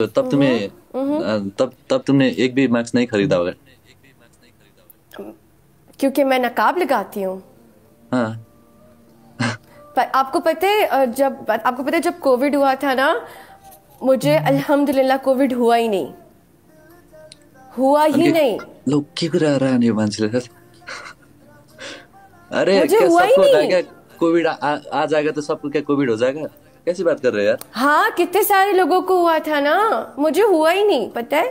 तो तब तुम्हें तब तब तुमने एक भी मास्क नहीं खरीदा होगा क्योंकि मैं नकाब लगाती हूँ। हाँ। पर आपको पता है जब आपको पता है जब कोविड हुआ था ना मुझे अल्हम्दुलिल्लाह कोविड हुआ ही नहीं। हुआ ही नहीं। लोग के कुरा रहा नहीं अरे मुझे हुआ है नहीं। कोविड आ, आ, जाएगा तो सबको क्या कोविड हो जाएगा? कैसी बात कर रहे हो यार? हाँ कितने सारे लोगों को हुआ था ना? मुझे हुआ ही नहीं पता है?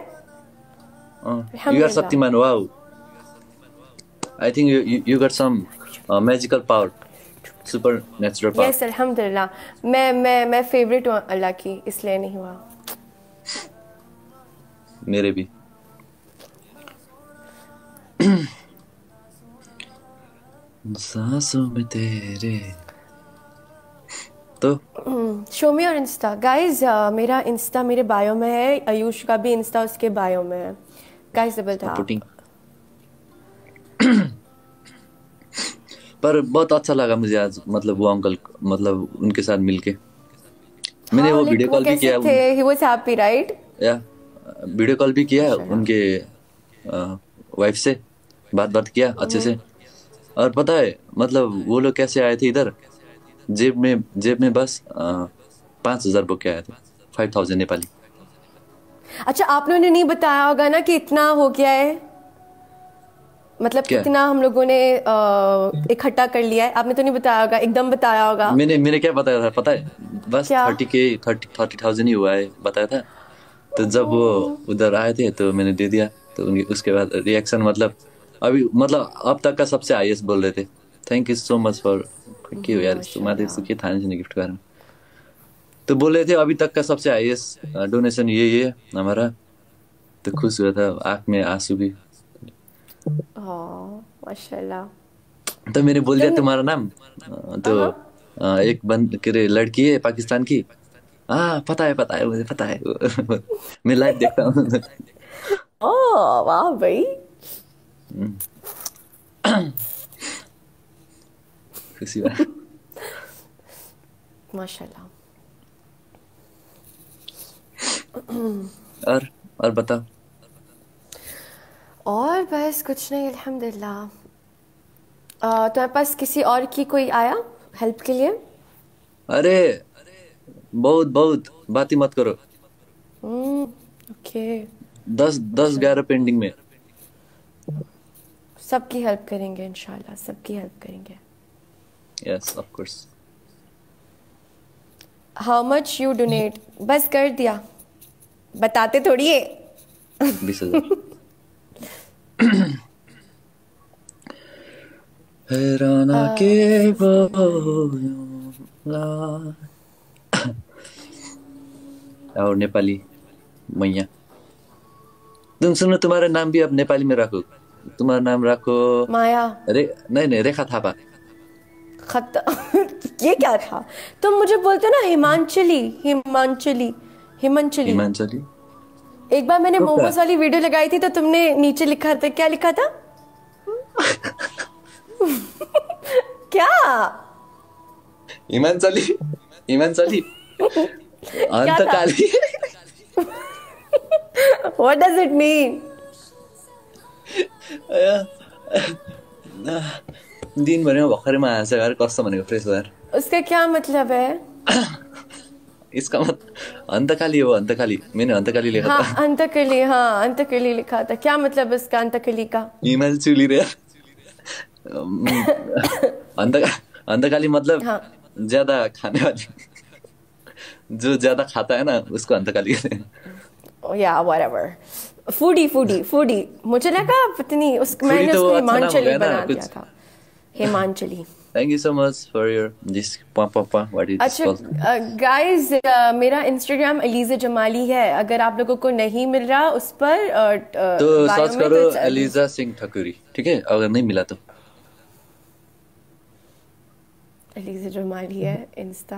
You are Shaktimaan wow I think you you got some magical power super natural power yes अल्हम्दुलिल्लाह मैं मैं मैं फेवरेट हूँ अल्लाह की इसलिए नहीं हुआ। मेरे भी। सांसों में तेरे। तो? शो मी और इंस्टा गाइस मेरा इंस्टा मेरे बायो में है आयुष का भी इंस्टा उसके बायो में है। गाइस डबल था पर बहुत अच्छा लगा मुझे आज मतलब वो अंकल मतलब उनके साथ मिलके। मैंने वो वीडियो कॉल भी किया हाँ, थे ही वाज हैप्पी राइट या वीडियो कॉल भी किया उनके वाइफ से। बात बात किया अच्छे से। और पता है मतलब वो लोग कैसे आए थे इधर? जेब में जेब में बस पाँच हज़ार बुक आए थे। Five thousand Nepali. अच्छा आप लोगों ने नहीं बताया होगा ना कि इतना हो गया है? मतलब क्या? कितना हम लोगों ने इकट्ठा कर लिया है। आपने तो नहीं बताया होगा एकदम बताया होगा। मैंने मैंने क्या बताया था पता है? बस थर्टी के थर्टी थर्टी थाउज़ेंड ही हुआ है बताया था। तो जब वो उधर आए थे तो मैंने दे दिया। तो उनके उसके बाद रिएक्शन मतलब अभी मतलब अब तक का सबसे हाईएस्ट बोल रहे थे। Thank you so much for के यार। यस्तो के थाहा छैन गिफ्ट गरेर तो बोल थे अभी तक का सबसे हाईएस्ट डोनेशन ये ये हमारा। तो खुश हुआ था आँख में आँसू भी। माशाल्लाह। तो मैंने बोल दिया तुम्हारा नाम। तो एक बंद के लड़की है पाकिस्तान की। हाँ पता है पता है मुझे पता है। मैं लाइव देखता हूँ। ओह वाह भाई। खुशी हुआ माशाल्लाह और और बताओ। और बस कुछ नहीं अल्हम्दुलिल्लाह। तुम्हारे पास किसी और की कोई आया हेल्प के लिए? अरे बहुत बहुत। बात ही मत करो। Hmm okay. दस दस ग्यारह पेंडिंग में। सबकी हेल्प करेंगे इंशाल्लाह सबकी हेल्प करेंगे। Yes of course how much you donate बस कर दिया। बताते थोड़ी है। बीस हज़ार। हैराना के और नेपाली मैया। तुम सुनो तुम्हारा नाम भी अब नेपाली में रखो। तुम्हारा नाम रखो माया रे नहीं नहीं रेखा थापा खत ये क्या था तुम मुझे बोलते हो ना हिमांचली हिमांचली हिमांचली हिमांचली एक बार मैंने मोमोज वाली वीडियो लगाई थी तो तुमने नीचे लिखा था क्या लिखा था? क्या? हिमांचली हिमांचली अंतकाली। व्हाट डज इट मीन दिनभरिमा भर्खरै हाँसेको अरे कस्तो भनेको फ्रेस भएर? उसका क्या मतलब है? इसका मत अंतकाली हो अंतकाली मैंने अंतकाली लेखा हाँ था अंतकली हाँ अंतकली लिखा था क्या मतलब उसका अंतकली का? हिमांचली रे। अंत अंतकाली मतलब हाँ। ज़्यादा खाने वाली। जो ज़्यादा खाता है ना उसको अंतकाली कहते हैं या व्हाटएवर फूडी फूडी फूडी। मुझे लगा पता नहीं उस मैंने तो उसको अच्छा हिमांचली बना दिया था। Himachali. Thank you so much for your this पा पा पा व्हाट इज़ अच्छा गाइस मेरा इंस्टाग्राम अलीजा जमाली है। अगर आप लोगों को नहीं मिल रहा उस पर uh, uh, तो सर्च करो तो एलिजा सिंह ठकुरी ठीक है? अगर नहीं मिला तो। अलीजा जमाली है इंस्टा